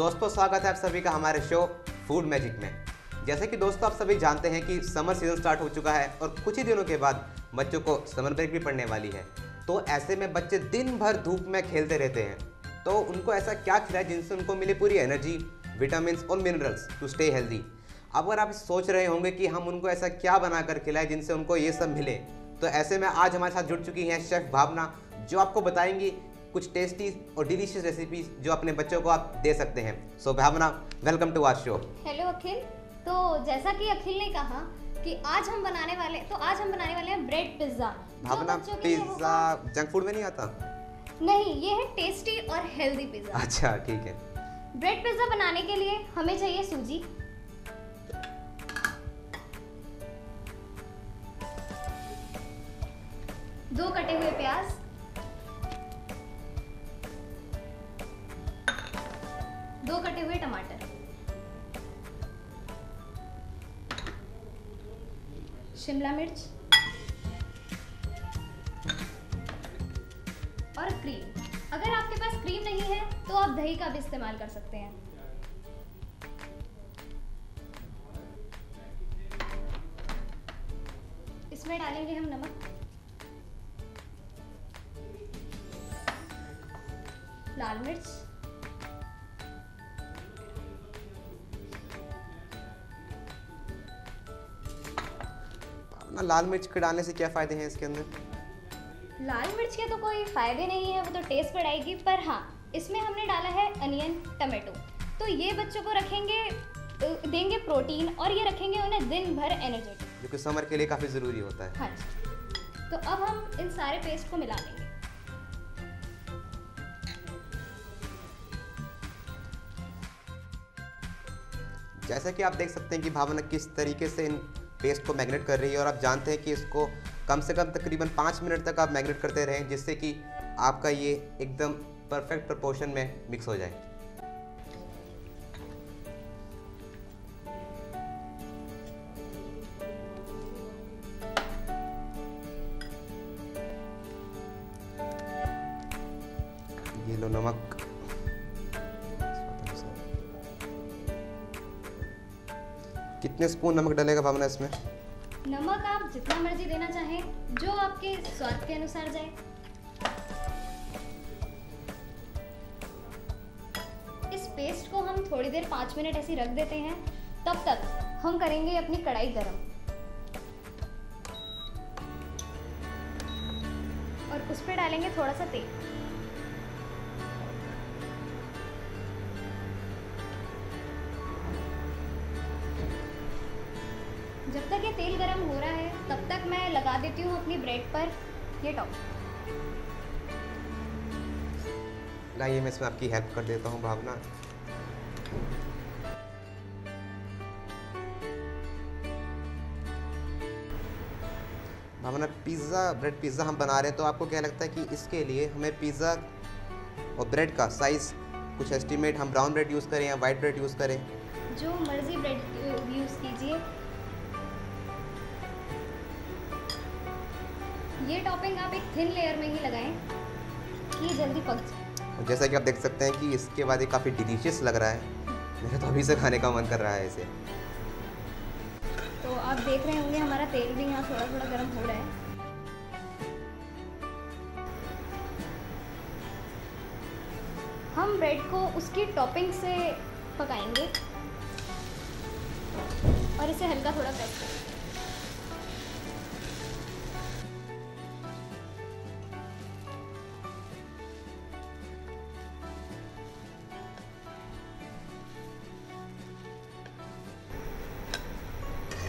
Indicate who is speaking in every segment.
Speaker 1: दोस्तों, स्वागत है आप सभी का हमारे शो फ़ूड मैजिक में। जैसे कि दोस्तों, आप सभी जानते हैं कि समर सीज़न स्टार्ट हो चुका है और कुछ ही दिनों के बाद बच्चों को समर ब्रेक भी पड़ने वाली है। तो ऐसे में बच्चे दिन भर धूप में खेलते रहते हैं। तो उनको ऐसा क्या खिलाए जिनसे उनको मिले पूरी एनर्जी विटामिन और मिनरल्स टू स्टे हेल्दी अगर आप सोच रहे होंगे कि हम उनको ऐसा क्या बना कर खिलाएँ जिनसे उनको ये सब मिले तो ऐसे में आज हमारे साथ जुड़ चुकी हैं शेफ भावना, जो आपको बताएँगी कुछ टेस्टी और डिलीशियस रेसिपीज़ जो अपने बच्चों को आप दे सकते हैं। So so, Bhavna welcome to our show
Speaker 2: hello Akhil. तो जैसा कि अखिल ने कहा कि आज हम बनाने वाले तो आज हम बनाने वाले हैं bread pizza
Speaker 1: Bhavna pizza junk food में नहीं आता?
Speaker 2: नहीं ये है टेस्टी और हेल्दी पिज़्ज़ा
Speaker 1: अच्छा ठीक है।
Speaker 2: ब्रेड पिज़्ज़ा बनाने के लिए हमें चाहिए सूजी। दो कटे हुए प्याज। दो कटे हुए टमाटर। शिमला मिर्च। और क्रीम अगर आपके पास क्रीम नहीं है तो आप दही का भी इस्तेमाल कर सकते हैं। इसमें डालेंगे हम नमक। लाल मिर्च।
Speaker 1: लाल मिर्च के डालने से क्या फ़ायदे हैं इसके अंदर?
Speaker 2: लाल मिर्च के तो कोई फ़ायदे नहीं है वो तो टेस्ट बढ़ाएगी पर हाँ इसमें हमने डाला है अनियन टमाटो तो ये बच्चों को रखेंगे देंगे प्रोटीन और ये रखेंगे उन्हें दिन भर एनर्जेटिक
Speaker 1: जो कि समर के लिए काफ़ी ज़रूरी होता है।
Speaker 2: हाँ तो अब हम इन सारे पेस्ट को मिला देंगे।
Speaker 1: जैसा कि आप देख सकते हैं कि भावना किस तरीके से इन पेस्ट को मैग्नेट कर रही है और आप जानते हैं कि इसको कम से कम तकरीबन पाँच मिनट तक आप मैग्नेट करते रहें जिससे कि आपका ये एकदम परफेक्ट प्रपोर्शन में मिक्स हो जाए। ये लो नमक। कितने स्पून नमक डालेगा भावना इसमें?
Speaker 2: नमक आप जितना मर्ज़ी देना चाहें, जो आपके स्वाद के अनुसार जाए। इस पेस्ट को हम थोड़ी देर पाँच मिनट ऐसे रख देते हैं, तब तक हम करेंगे अपनी कढ़ाई गरम। और उस पर डालेंगे थोड़ा सा तेल। गरम हो रहा है तब तक मैं लगा देती हूँ अपनी ब्रेड पर। ये टॉप
Speaker 1: लाइए मैं इसमें आपकी हेल्प कर देता हूँ Bhavna. Bhavna pizza bread pizza हम बना रहे हैं तो आपको क्या लगता है कि इसके लिए हमें पिज़्ज़ा और ब्रेड का साइज़ कुछ एस्टिमेट हम ब्राउन ब्रेड यूज़ करें या वाइट ब्रेड यूज़ करें?
Speaker 2: जो मर्ज़ी ब्रेड यूज़ कीजिए। ये टॉपिंग आप एक थिन लेयर में ही लगाएँ। कि ये जल्दी पक जाए।
Speaker 1: जैसा कि आप देख सकते हैं कि इसके बाद ये काफ़ी डिलीशियस लग रहा है। मेरा तो अभी से खाने का मन कर रहा है इसे।
Speaker 2: तो आप देख रहे होंगे हमारा तेल भी यहाँ थोड़ा थोड़ा गर्म हो रहा है। हम ब्रेड को उसकी टॉपिंग से पकाएँगे। और इसे हल्का थोड़ा प्रेस करेंगे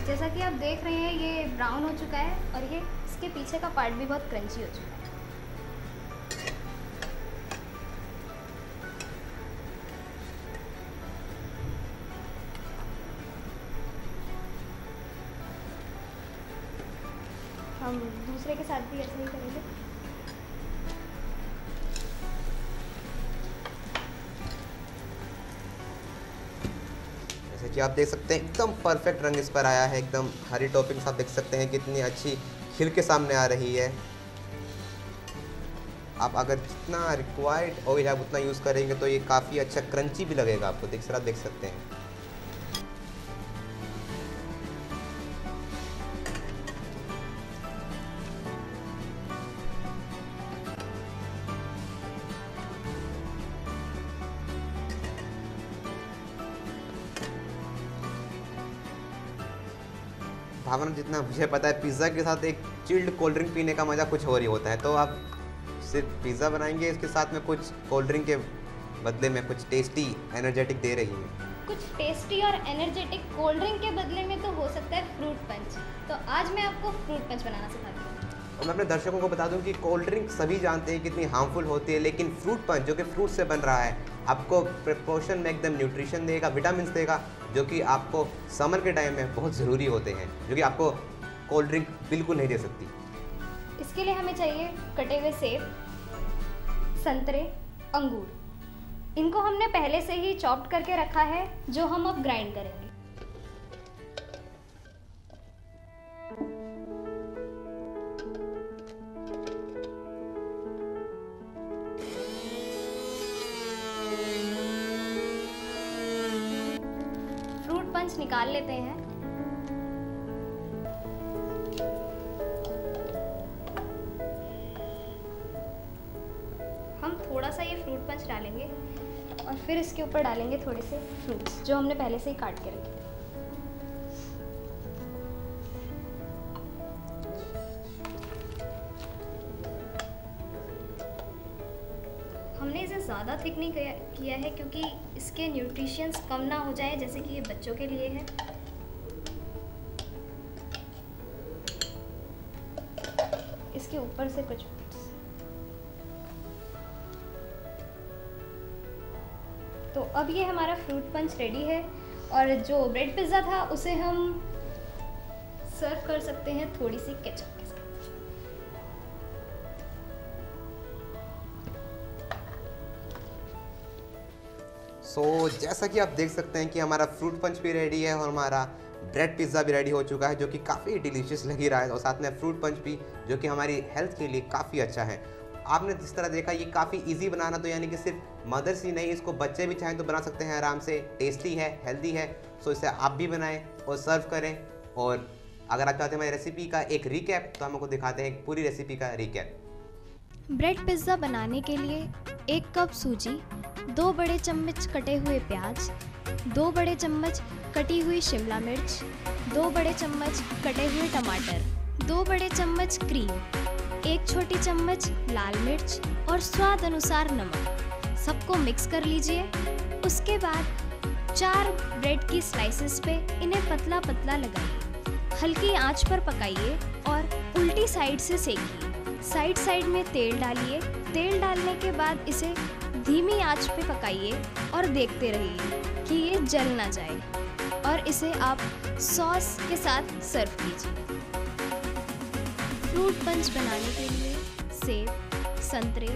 Speaker 2: जैसा कि आप देख रहे हैं, ये ब्राउन हो चुका है और ये इसके पीछे का पार्ट भी बहुत क्रंची हो चुका है। हम दूसरे के साथ भी ऐसे ही करेंगे।
Speaker 1: कि आप देख सकते हैं, एकदम परफेक्ट रंग इस पर आया है, एकदम हरी टॉपिंग्स आप देख सकते हैं कितनी अच्छी खिल के सामने आ रही है। आप अगर जितना रिक्वायर्ड ऑयल है उतना यूज़ करेंगे तो ये काफ़ी अच्छा क्रंची भी लगेगा आपको, देख सर, आप देख सकते हैं। भावना जितना मुझे पता है पिज़्ज़ा के साथ एक चिल्ड कोल्ड ड्रिंक पीने का मज़ा कुछ और ही होता है। तो आप सिर्फ़ पिज़्ज़ा बनाएँगे इसके साथ में कुछ कोल्ड ड्रिंक के बदले में कुछ टेस्टी एनर्जेटिक दे रही हैं।
Speaker 2: कुछ टेस्टी और एनर्जेटिक कोल्ड ड्रिंक के बदले में तो हो सकता है फ्रूट पंच तो आज मैं आपको फ्रूट पंच बनाना सिखाती हूँ।
Speaker 1: और मैं अपने दर्शकों को बता दूँ कि कोल्ड ड्रिंक सभी जानते हैं कितनी हार्मफुल होती है लेकिन फ्रूट पंच जो कि फ्रूट से बन रहा है आपको प्रपोर्शन में एकदम न्यूट्रिशन देगा विटामिन देगा, जो कि आपको समर के टाइम में बहुत ज़रूरी होते हैं, जो कि आपको कोल्ड ड्रिंक बिल्कुल नहीं दे सकती।
Speaker 2: इसके लिए हमें चाहिए कटे हुए सेब, संतरे, अंगूर। इनको हमने पहले से ही चॉप्ड करके रखा है, जो हम अब ग्राइंड करेंगे। डालेंगे और फिर इसके ऊपर डालेंगे थोड़े से फ्रूट्स जो हमने पहले से ही काट के रखे। हमने इसे ज़्यादा थिक नहीं किया किया है क्योंकि इसके न्यूट्रिशंस कम ना हो जाए, जैसे कि ये बच्चों के लिए है। इसके ऊपर से कुछ तो अब ये हमारा फ्रूट पंच रेडी है और जो ब्रेड पिज़्ज़ा था उसे हम सर्व कर सकते हैं थोड़ी सी केचप के साथ।
Speaker 1: सो so, जैसा कि आप देख सकते हैं कि हमारा फ्रूट पंच भी रेडी है और हमारा ब्रेड पिज़्ज़ा भी रेडी हो चुका है जो कि काफ़ी डिलीशियस लग ही रहा है। और साथ में फ्रूट पंच भी जो कि हमारी हेल्थ के लिए काफ़ी अच्छा है। आपने जिस तरह देखा, ये काफ़ी इजी बनाना तो यानी कि सिर्फ़ मदर्स ही नहीं, इसको बच्चे भी चाहें तो बना सकते हैं आराम से। टेस्टी है हेल्दी है सो इसे आप भी बनाएँ और सर्व करें। और अगर आप चाहते हैं हमारी रेसिपी का एक रिकैप तो हम आपको दिखाते हैं पूरी रेसिपी का रिकैप
Speaker 2: ब्रेड पिज़्ज़ा बनाने के लिए एक कप सूजी, दो बड़े चम्मच कटे हुए प्याज, दो बड़े चम्मच कटी हुई शिमला मिर्च, दो बड़े चम्मच कटे हुए टमाटर, दो बड़े चम्मच क्रीम एक छोटी चम्मच, लाल मिर्च और स्वाद अनुसार नमक। सबको मिक्स कर लीजिए। उसके बाद चार ब्रेड की स्लाइसेस पे इन्हें पतला पतला लगाइए। हल्की आँच पर पकाइए और उल्टी साइड से सेकिए। साइड साइड में तेल डालिए। तेल डालने के बाद इसे धीमी आँच पे पकाइए और देखते रहिए कि ये जल ना जाए। और इसे आप सॉस के साथ सर्व कीजिए। फ्रूट पंच बनाने के लिए सेब संतरे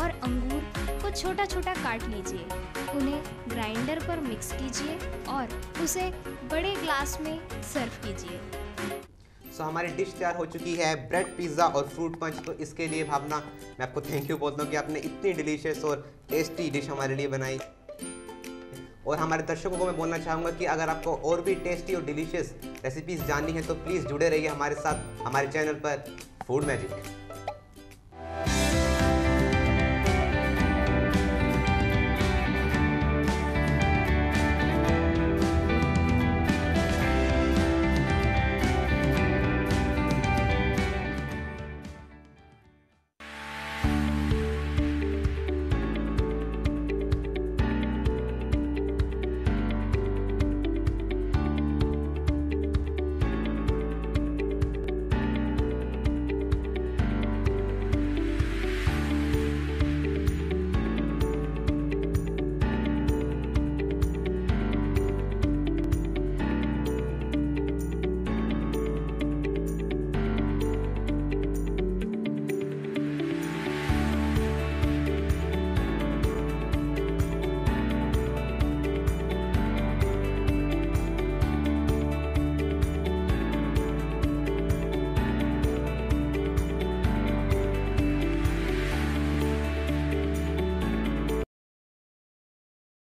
Speaker 2: और अंगूर को छोटा छोटा काट लीजिए। उन्हें ग्राइंडर पर मिक्स कीजिए और उसे बड़े ग्लास में सर्व कीजिए।
Speaker 1: सो so, हमारी डिश तैयार हो चुकी है ब्रेड पिज़्ज़ा और फ्रूट पंच तो इसके लिए भावना मैं आपको थैंक यू बोलता हूँ कि आपने इतनी डिलीशियस और टेस्टी डिश हमारे लिए बनाई। और हमारे दर्शकों को मैं बोलना चाहूँगा कि अगर आपको और भी टेस्टी और डिलीशियस रेसिपीज़ जाननी है तो प्लीज़ जुड़े रहिए हमारे साथ, हमारे चैनल पर फ़ूड मैजिक